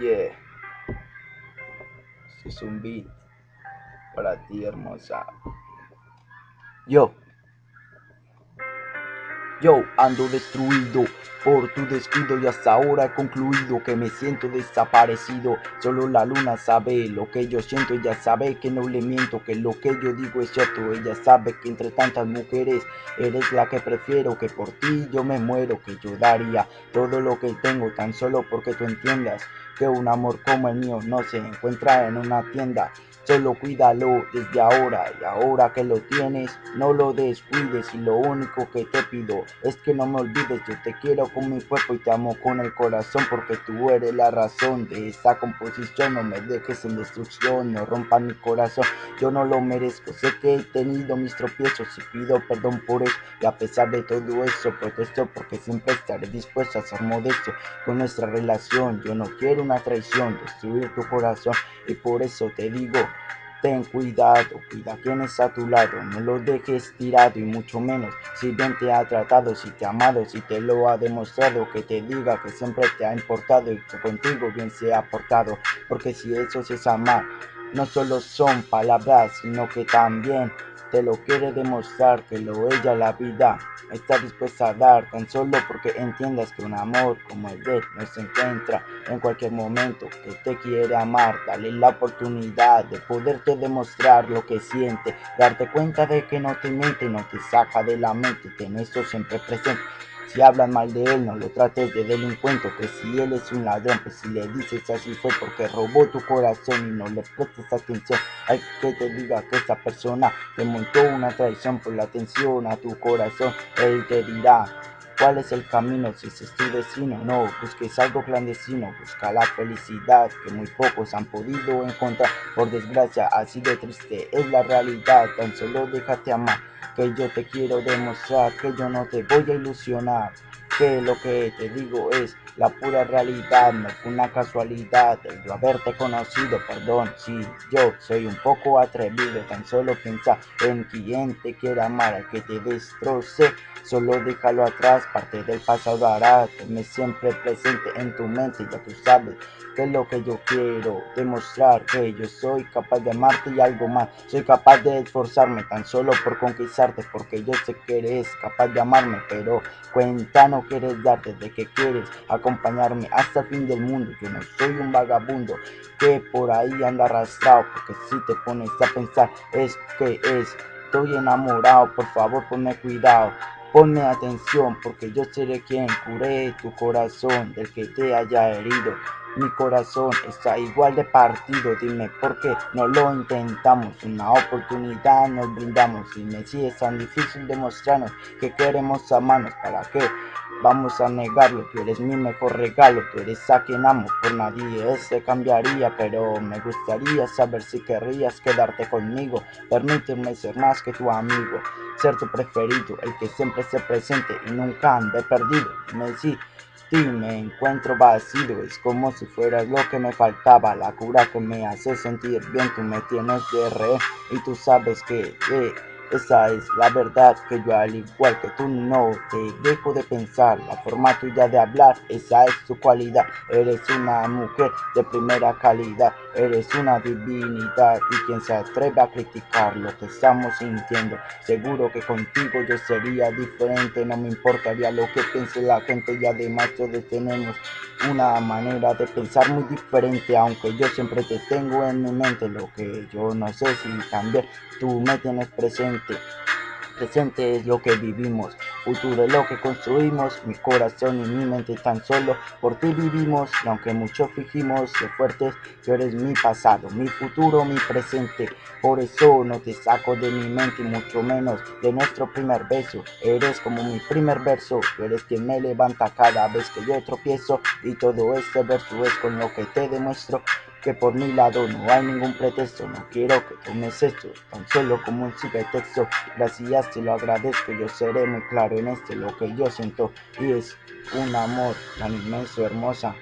Yeah. Este es un beat para ti, hermosa. Yo. Yo ando destruido por tu descuido y hasta ahora he concluido que me siento desaparecido. Solo la luna sabe lo que yo siento, ella sabe que no le miento, que lo que yo digo es cierto. Ella sabe que entre tantas mujeres eres la que prefiero, que por ti yo me muero, que yo daría todo lo que tengo tan solo porque tú entiendas que un amor como el mío no se encuentra en una tienda. Solo cuídalo desde ahora y ahora que lo tienes, no lo descuides y lo único que te pido es que no me olvides, yo te quiero con mi cuerpo y te amo con el corazón porque tú eres la razón de esta composición, no me dejes en destrucción, no rompa mi corazón, yo no lo merezco, sé que he tenido mis tropiezos y pido perdón por eso y a pesar de todo eso protesto porque siempre estaré dispuesto a ser modesto con nuestra relación, yo no quiero una traición, destruir tu corazón y por eso te digo Ten cuidado, cuida quien está a tu lado, no lo dejes tirado y mucho menos. Si bien te ha tratado, si te ha amado, si te lo ha demostrado, que te diga que siempre te ha importado y que contigo bien se ha portado, porque si eso es amar, no solo son palabras, sino que también te lo quiere demostrar que lo ella la vida está dispuesta a dar tan solo porque entiendas que un amor como el de no se encuentra en cualquier momento que te quiere amar. Dale la oportunidad de poderte demostrar lo que siente darte cuenta de que no te miente no te saca de la mente ten esto siempre presente si hablan mal de él, no lo trates de delincuente, que si él es un ladrón, pues si le dices así fue porque robó tu corazón y no le prestes atención. Hay que te diga que esa persona te montó una traición por la atención a tu corazón. Él te dirá ¿Cuál es el camino si es tu destino? No, busques algo clandestino, busca la felicidad que muy pocos han podido encontrar. Por desgracia, así de triste es la realidad, tan solo déjate amar, que yo te quiero demostrar, que yo no te voy a ilusionar, que lo que te digo es la pura realidad, no fue una casualidad el yo haberte conocido, perdón, si yo soy un poco atrevido, tan solo piensa en quien te quiera amar, al que te destroce, solo déjalo atrás, parte del pasado hará, me siempre presente en tu mente, ya tú sabes que es lo que yo quiero, demostrar que yo soy capaz de amarte y algo más, soy capaz de esforzarme tan solo por conquistarte, porque yo sé que eres capaz de amarme, pero cuenta quieres darte de que quieres acompañarme hasta el fin del mundo. Yo no soy un vagabundo que por ahí anda arrastrado, porque si te pones a pensar es que es, estoy enamorado, por favor ponme cuidado. Ponme atención porque yo seré quien cure tu corazón del que te haya herido. Mi corazón está igual de partido, dime por qué no lo intentamos. Una oportunidad nos brindamos. Dime si es tan difícil demostrarnos que queremos amarnos. ¿Para qué? Vamos a negarlo, tú eres mi mejor regalo, tú eres a quien amo, por nadie se cambiaría, pero me gustaría saber si querrías quedarte conmigo, permitirme ser más que tu amigo, ser tu preferido, el que siempre se presente y nunca ande perdido. Me sí, ti me encuentro vacío, es como si fueras lo que me faltaba, la cura que me hace sentir bien, tú me tienes de re y tú sabes que... Esa es la verdad que yo al igual que tú no te dejo de pensar. La forma tuya de hablar, esa es tu cualidad. Eres una mujer de primera calidad. Eres una divinidad y quien se atreve a criticar lo que estamos sintiendo. Seguro que contigo yo sería diferente. No me importaría lo que piense la gente y además todos tenemos una manera de pensar muy diferente. Aunque yo siempre te tengo en mi mente. Lo que yo no sé si también tú me tienes presente Presente. Es lo que vivimos, futuro es lo que construimos, mi corazón y mi mente tan solo por ti vivimos. Y aunque mucho fijimos de fuertes, tú eres mi pasado, mi futuro, mi presente, por eso no te saco de mi mente y mucho menos de nuestro primer beso, eres como mi primer verso, tú eres quien me levanta cada vez que yo tropiezo. Y todo este verso es con lo que te demuestro que por mi lado no hay ningún pretexto, no quiero que tomes esto tan solo como un texto, gracias te lo agradezco, yo seré muy claro en este lo que yo siento y es un amor tan inmenso, hermosa,